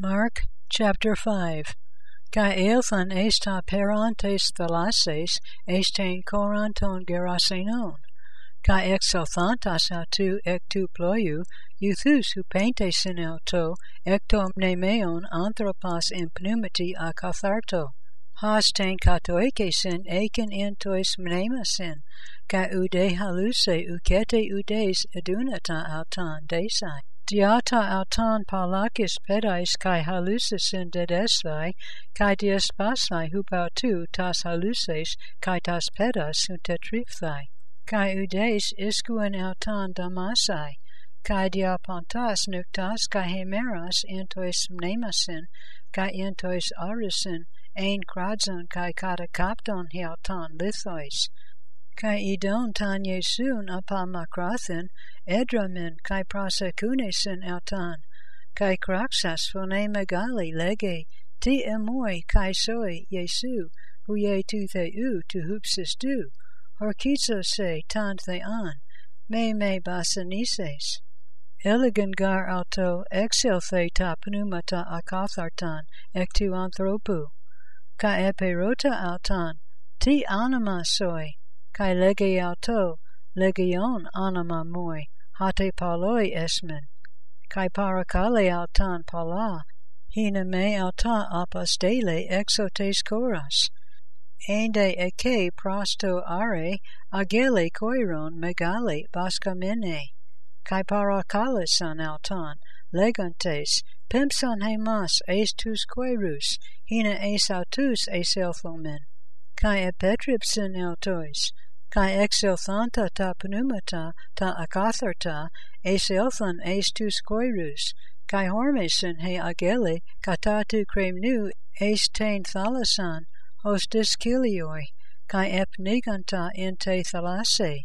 Mark chapter 5 Kai eilthan eis ta perantes thalases eis tein koranton gerasenon. Kai exelthantas autu ek tu ploiu, euthus hupentes in auto, ekto mnemeon anthropos in pneumati akatharto. Has tein katoikesin eken in tois mnemasin, kai ude haluse ukete udes edunata autan desai. Diata autan parlacis pedais cae halusis in dedesthai, cae diaspasai hupautu tas haluces cae tas pedas sunt tetripthai, cae udes iscuen autan damasai, cae diapantas nuctas kai hemeras entois mnemasin, kai entois arisin, ein cradzon cae catacapton hiautan lithois, Kai idon tan Yesun apa makrathin, edramin kai prosekunesin autan, kai kraxas phone megali lege, ti emoi kai soi Yesu, huye tu theu tu hupsis du, horkizo se tan thean, me me basanises. Elegan gar auto exel the ta pneumata akathartan, ek tu anthropu, ka eperota autan, ti anima soi, kai lege auto, legion anima moi, hate paloi esmen, kai parakale autan pala, hina me auta apostele exotes coras. Ende eke prasto are, agele koiron megale baskamene, kai parakalesan autan, legantes, pimpson hemas estus koirus, hina es autus eselthomen, kai epetripsin autois, kai exelthanta ta pneumata ta akatharta, eselthan es tus koirus, kai hormesin he ageli, katatu kremnu es tein thalasan, hostis kilioi, kai epniganta in te thalase,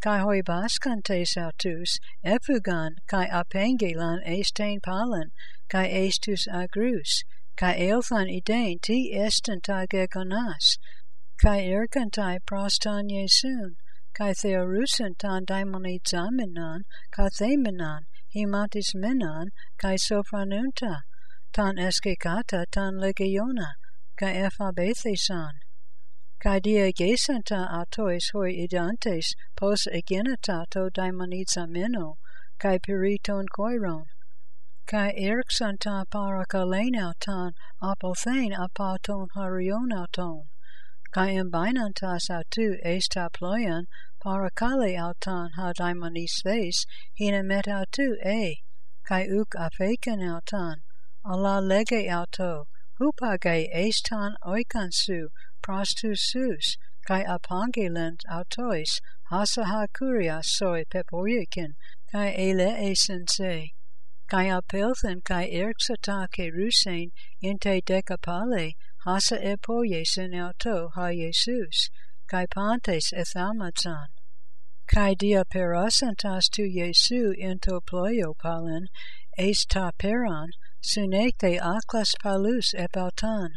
kai hoi baskantes autus, epugan, kai apengelan es tein palan, kai estus agrus, kai elthan idein ti estin ta gegonas, kai erkantai prostan Iesun, kai theorusantan daimoni zaminan, kai theminan, himatis menan, kai sopranunta, tan eskikata tan legiona, kai ephabethisan. Kai dia gesanta atois hoi idantes pos egenitato daimonitza meno, kai piriton koiron, kai erxanta parakalena tan apothen apaton harionauton. Kai embinantas autu esta ployan parakale autan ha daimonis ves hina met autu e, kai uk afeken autan, ala lege auto, hupage estan oikansu prostusus, kai apangelent autois, hasa ha kuria soi pepoyekin, kai ele esense, kai apelthen kai erxatake rusen inte decapale, hasa epoyesen auto ha Jesus, kai pantes ethalmatsan. Kai dia perasantas tu Jesu into ploio palen, es ta peran, sunekte aklas palus epautan,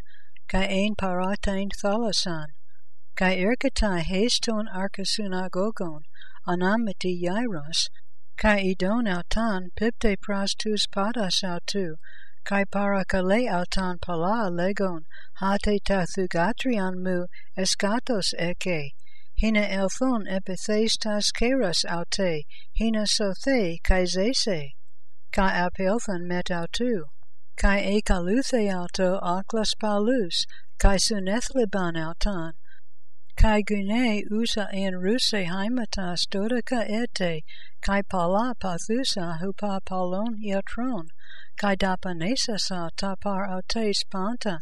kai ein paratain thalasan, kai erkatai heston archasunagogon, anamiti Jairos, kai idon autan pipte prastus padas autu, kai parakale autan pala legon, hate ta thugatrian mu eskatos eke, hina elthon epithes tas keras aute, hina sothe kai zese, kai apelthan met autu, kai ekaluthe auto aklas palus, kai sunethliban autan, kai gune usa en ruse haimatas dodaka ete, kai pala pathusa hupa palon iatron, kai dapanesa sa tapar autes panta,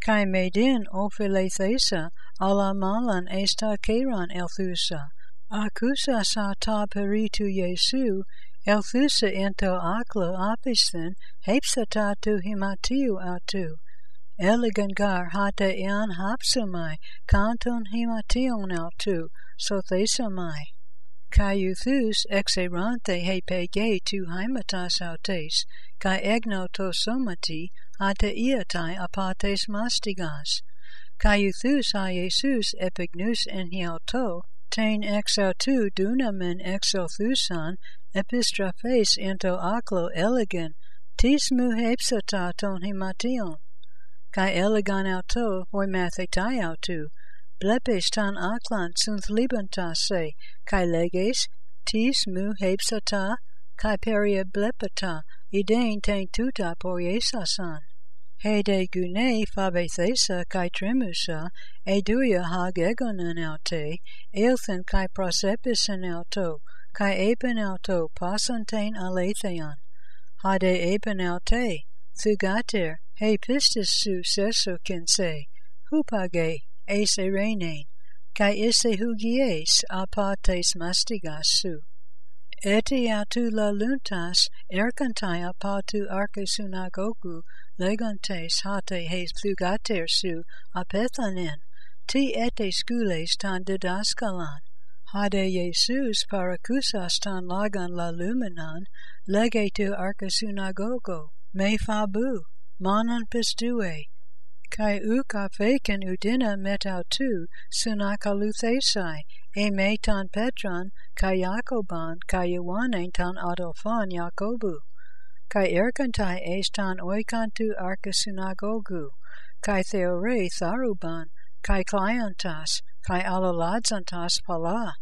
kai medin ophilethesa ala malan esta keran elthusa, akusa sa ta peritu Jesu, elthusa ento aklo apisthen, hepsata tu himatiu atu, elegan gar hata ian hapsumai, kanton himation autu, sothesamai. Caiuthus exerante he pege tu haimatas autes, kai somati hata iatai apates mastigas. Caiuthus a Jesus epignus en hiauto, tein ex autu dunamen exothusan, epistraphes ento aklo elegan, tis mu hepsata ton himation, kai elegan auto hoi mathetai autu, blepes tan aklan sunth libanta se, kai leges tis mu hepsata, kai peria blepata, idein ten tuta poiesasan. He de gune fabe thesa kai tremusa, eduia hag egonen aute, eilthen kai prosepisen auto, kai epen auto pasantain aletheon. Hade epen aute, thugater, he pistis su seso kinse, hupage, ese renein, kai isse hugies apates mastigas su. Eti atu la luntas, erkantai apatu arkesunagogu, legantes hate hes thugater su apethanen, ti ete skules tan didaskalan, hade Jesus parakusas tan lagan la luminan, lege tu arkesunagogo, me fabu, manan pistue, kai uka feken udina metautu sunakaluthesai, e me tan Petran, kai Jacoban, kai Ioanne tan Adolfan Jacobu, kai erkantai es tan oikantu arkesunagogu, kai theore tharuban, kai clientas, kai alaladzantas pala,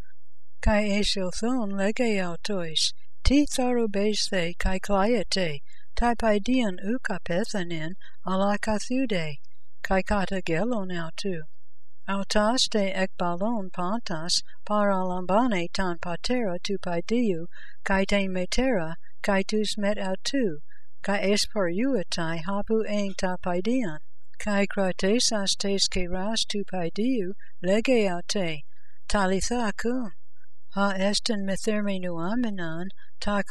kai esilthon legeautois, ti tharubesthe kai cliete, tai paidian uka pethanin, ala kathude, kai kata gelon autu. Autas te ekbalon pantas paralambane tan patera tu paidiu, kai te metera, kai tus met autu, kai esporiuatai hapu en ta paidian, kai kratesas tes keras tu paidiu, lege aute, talitha kun, ha esten methermenu aminan, ta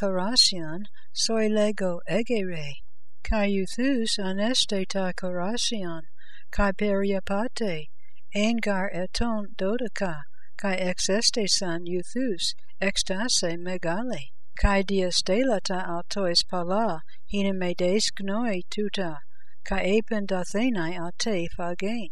soi lego egere, kai euthus aneste ta karasian, kai periapate, engar eton dodaka, kai exeste san euthus, extase megale, kai diastelata autois pala, hine medes gnoi tuta, kai epen dathenai aute phagein.